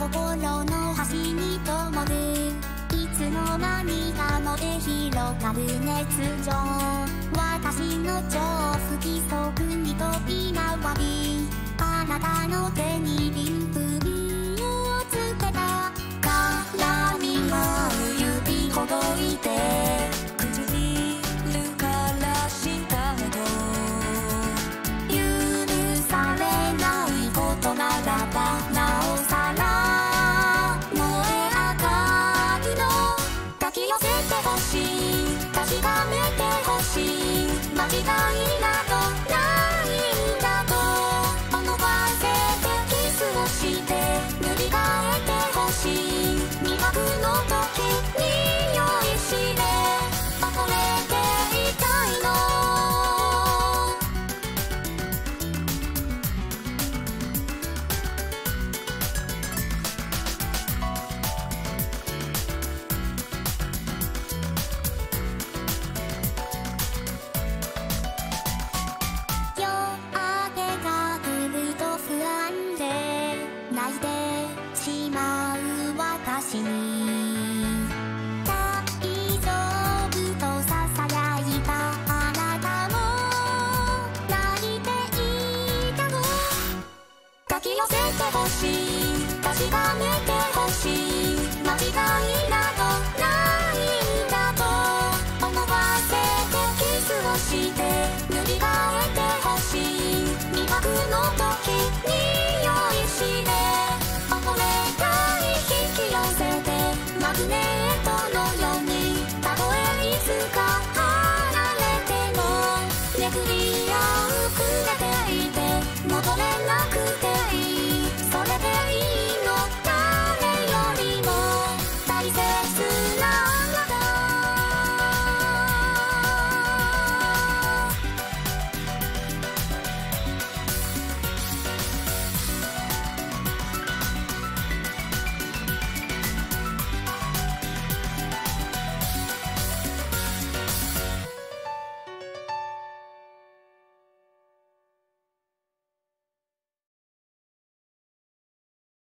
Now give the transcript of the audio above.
心の端に灯るいつの間にか燃え広がる熱情。私の超不規則に飛び回りあなたの手にリンプをつけた。絡み合う指ほどいてい間違い私に大丈夫。とささやいたあなたも泣いていたの抱き寄せてほしい確かめてほしい間違いない